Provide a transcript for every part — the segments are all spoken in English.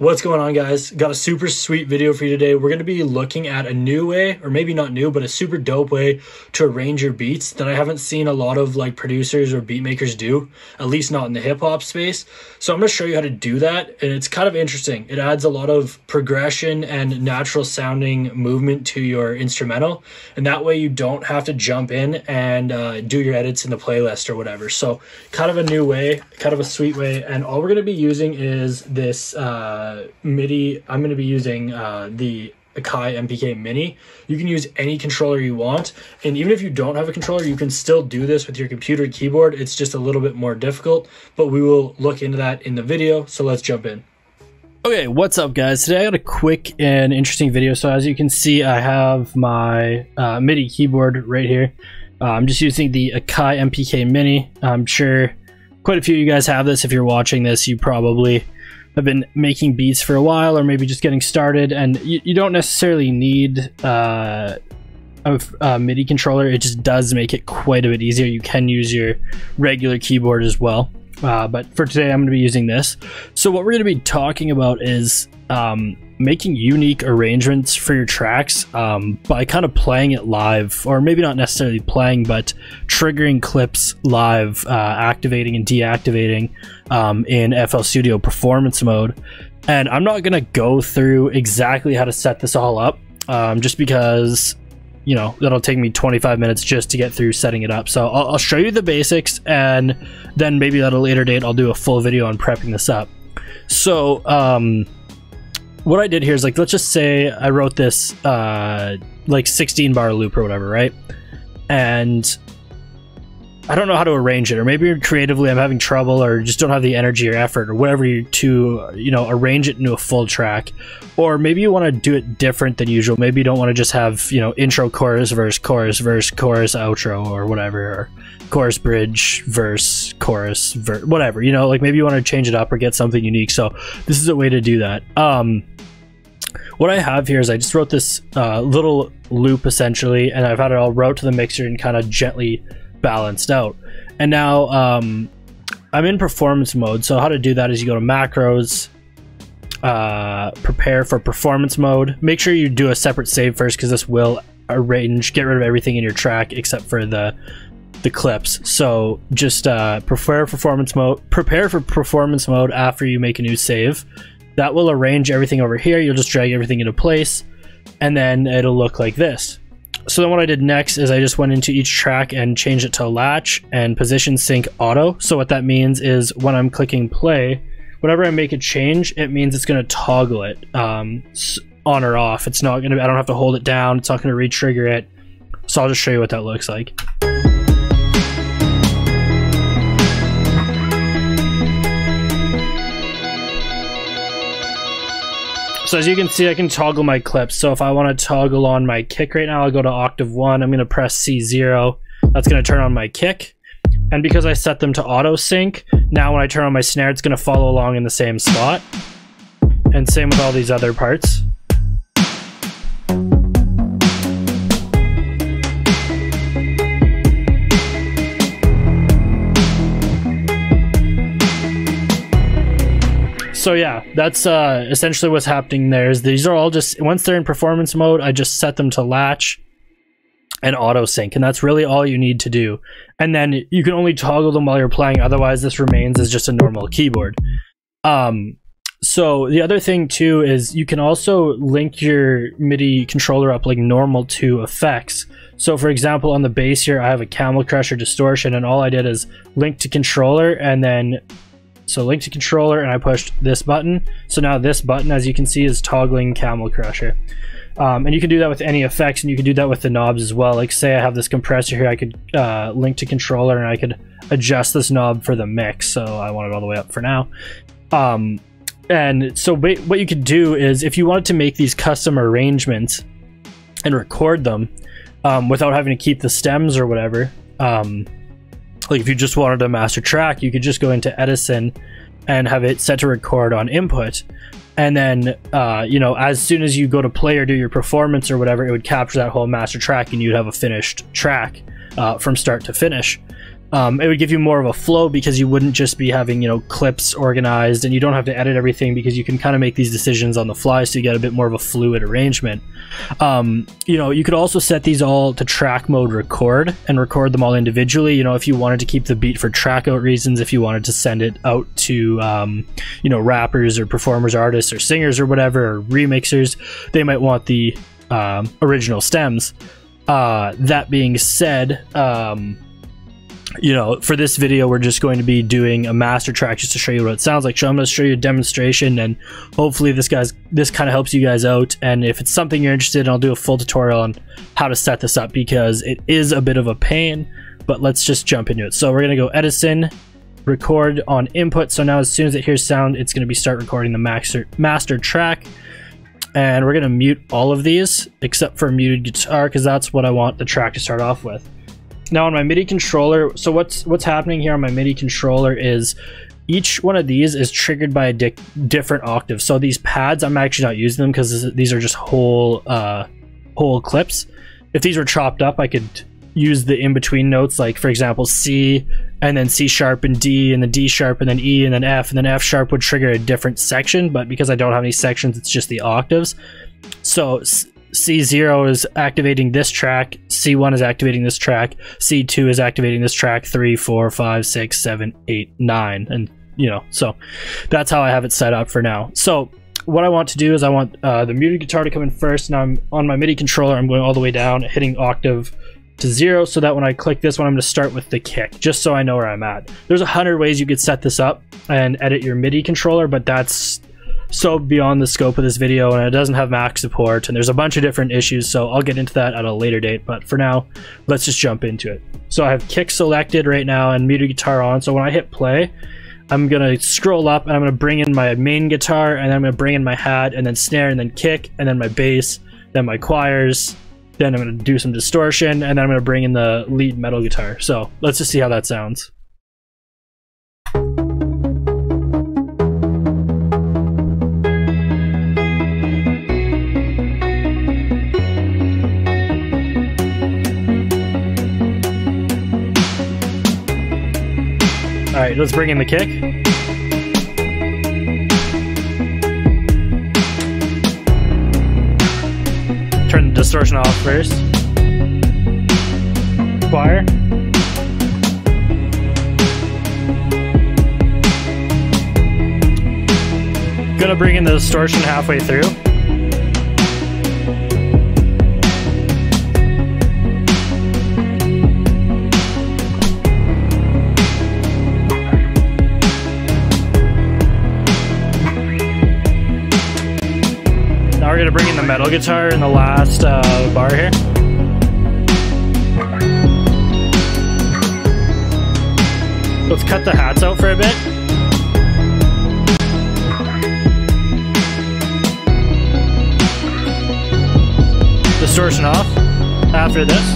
What's going on guys? Got a super sweet video for you today. We're going to be looking at a new way, or maybe not new, but a super dope way to arrange your beats that I haven't seen a lot of like producers or beat makers do, at least not in the hip hop space. So I'm going to show you how to do that. And it's kind of interesting. It adds a lot of progression and natural sounding movement to your instrumental. And that way you don't have to jump in and uh, do your edits in the playlist or whatever. So kind of a new way, kind of a sweet way. And all we're going to be using is this, uh, uh, MIDI, I'm going to be using uh, the Akai MPK Mini. You can use any controller you want, and even if you don't have a controller, you can still do this with your computer keyboard. It's just a little bit more difficult, but we will look into that in the video, so let's jump in. Okay, what's up guys? Today I got a quick and interesting video. So as you can see, I have my uh, MIDI keyboard right here. Uh, I'm just using the Akai MPK Mini. I'm sure quite a few of you guys have this. If you're watching this, you probably have been making beats for a while or maybe just getting started and you, you don't necessarily need uh, a, a, MIDI controller. It just does make it quite a bit easier. You can use your regular keyboard as well. Uh, but for today, I'm going to be using this. So what we're going to be talking about is um, making unique arrangements for your tracks um, by kind of playing it live, or maybe not necessarily playing, but triggering clips live, uh, activating and deactivating um, in FL Studio performance mode. And I'm not going to go through exactly how to set this all up, um, just because you know that'll take me 25 minutes just to get through setting it up so I'll, I'll, show you the basics and then maybe at a later date i'll do a full video on prepping this up so um what I did here is like, let's just say I wrote this uh, like 16 bar loop or whatever, right? And I don't know how to arrange it, or maybe creatively I'm having trouble, or just don't have the energy or effort, or whatever you, to you know arrange it into a full track, or maybe you want to do it different than usual. Maybe you don't want to just have you know intro, chorus, verse, chorus, verse, chorus, outro, or whatever, or chorus, bridge, verse, chorus, verse, whatever. You know, like maybe you want to change it up or get something unique. So this is a way to do that. Um, what I have here is I just wrote this uh, little loop essentially, and I've had it all route to the mixer and kind of gently balanced out. And now um, I'm in performance mode. So how to do that is you go to macros, uh, prepare for performance mode. Make sure you do a separate save first because this will arrange, get rid of everything in your track except for the the clips. So just uh, prepare performance mode. Prepare for performance mode after you make a new save. That will arrange everything over here. You'll just drag everything into place, and then it'll look like this. So then what I did next is I just went into each track and changed it to latch and position sync auto. So what that means is when I'm clicking play, whenever I make a change, it means it's going to toggle it um, on or off. It's not going to, I don't have to hold it down. It's not going to re-trigger it. So I'll just show you what that looks like. So as you can see, I can toggle my clips. So if I want to toggle on my kick right now, I'll go to octave one. I'm going to press C0. That's going to turn on my kick. And because I set them to auto sync, now when I turn on my snare, it's going to follow along in the same spot. And same with all these other parts. So yeah, that's uh, essentially what's happening there. Is these are all just once they're in performance mode, I just set them to latch and auto sync, and that's really all you need to do. And then you can only toggle them while you're playing. Otherwise, this remains as just a normal keyboard. Um, so the other thing too is you can also link your MIDI controller up like normal to effects. So for example, on the bass here, I have a Camel Crusher distortion, and all I did is link to controller and then so link to controller and I pushed this button. So now this button, as you can see, is toggling Camel Crusher. Um, and you can do that with any effects and you can do that with the knobs as well. Like say I have this compressor here, I could uh, link to controller and I could adjust this knob for the mix. So I want it all the way up for now. Um, and so what you could do is if you wanted to make these custom arrangements and record them um, without having to keep the stems or whatever, um, like if you just wanted a master track, you could just go into Edison and have it set to record on input. And then, uh, you know, as soon as you go to play or do your performance or whatever, it would capture that whole master track and you'd have a finished track uh, from start to finish. Um, it would give you more of a flow because you wouldn't just be having you know clips organized and you don't have to edit everything because you can kind of make these decisions on the fly so you get a bit more of a fluid arrangement. Um, you know you could also set these all to track mode record and record them all individually. You know if you wanted to keep the beat for track out reasons if you wanted to send it out to um, you know rappers or performers artists or singers or whatever or remixers they might want the um, original stems. Uh, that being said um, you know, for this video, we're just going to be doing a master track just to show you what it sounds like. So I'm going to show you a demonstration and hopefully this guys, this kind of helps you guys out. And if it's something you're interested in, I'll do a full tutorial on how to set this up because it is a bit of a pain, but let's just jump into it. So we're going to go Edison, record on input. So now as soon as it hears sound, it's going to be start recording the master, master track. And we're going to mute all of these except for muted guitar because that's what I want the track to start off with. Now on my MIDI controller, so what's what's happening here on my MIDI controller is each one of these is triggered by a di different octave. So these pads, I'm actually not using them because these are just whole uh, whole clips. If these were chopped up, I could use the in-between notes, like for example C, and then C sharp and D, and then D sharp, and then E, and then F, and then F sharp would trigger a different section. But because I don't have any sections, it's just the octaves. So C0 is activating this track, C1 is activating this track, C2 is activating this track, 3, 4, 5, 6, 7, 8, 9. And, you know, so that's how I have it set up for now. So what I want to do is I want uh, the muted guitar to come in first. and I'm on my MIDI controller, I'm going all the way down, hitting octave to zero so that when I click this one, I'm going to start with the kick, just so I know where I'm at. There's a hundred ways you could set this up and edit your MIDI controller, but that's so beyond the scope of this video and it doesn't have Mac support and there's a bunch of different issues so I'll get into that at a later date but for now let's just jump into it. So I have kick selected right now and muted guitar on so when I hit play I'm gonna scroll up and I'm gonna bring in my main guitar and I'm gonna bring in my hat and then snare and then kick and then my bass then my choirs then I'm gonna do some distortion and then I'm gonna bring in the lead metal guitar so let's just see how that sounds. Alright, let's bring in the kick. Turn the distortion off first. Choir. Gonna bring in the distortion halfway through. Guitar in the last uh, bar here. Let's cut the hats out for a bit. Distortion off after this.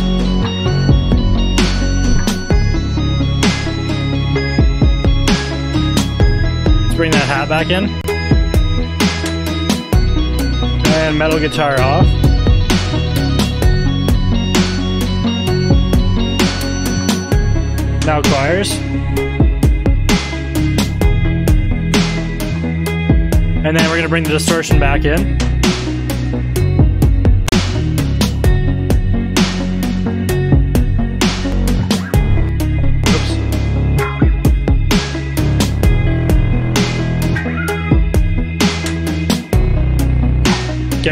Let's bring that hat back in. And metal guitar off. Now choirs. And then we're to bring the distortion back in.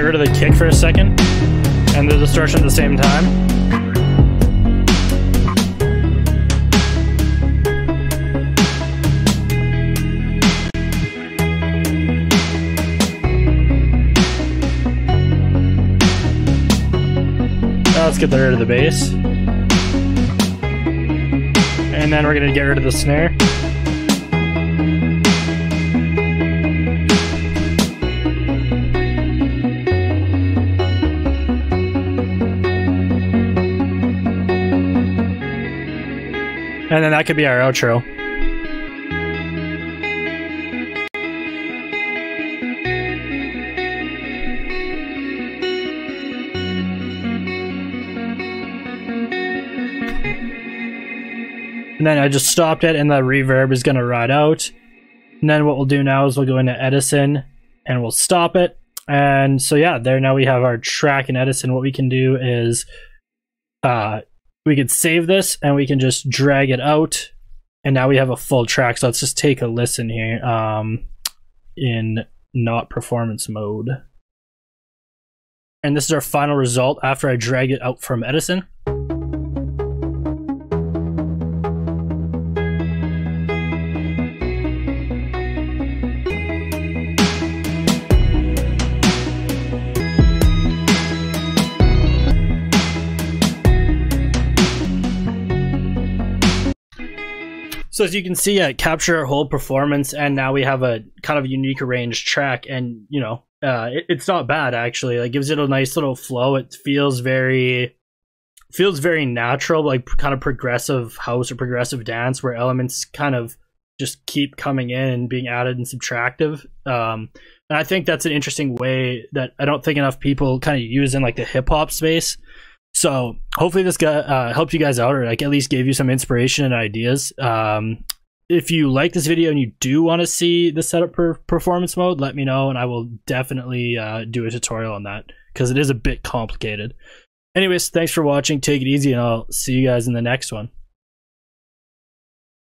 Get rid of the kick for a second and the distortion at the same time. Now let's get rid of the bass. And then we're going to get rid of the snare. And then that could be our outro. And then I just stopped it and the reverb is going to ride out. And then what we'll do now is we'll go into Edison and we'll stop it. And so yeah, there now we have our track in Edison. What we can do is uh, we can save this and we can just drag it out. And now we have a full track. So let's just take a listen here um, in not performance mode. And this is our final result after I drag it out from Edison. So as you can see, I capture our whole performance, and now we have a kind of unique arranged track, and you know, uh, it, it's not bad actually. Like gives it a nice little flow. It feels very, feels very natural, like kind of progressive house or progressive dance, where elements kind of just keep coming in and being added and subtractive. Um, and I think that's an interesting way that I don't think enough people kind of use in like the hip hop space. So hopefully this guy uh, helped you guys out, or like at least gave you some inspiration and ideas. Um, if you like this video and you do want to see the setup per performance mode, let me know, and I will definitely uh, do a tutorial on that because it is a bit complicated. Anyways, thanks for watching. Take it easy, and I'll see you guys in the next one.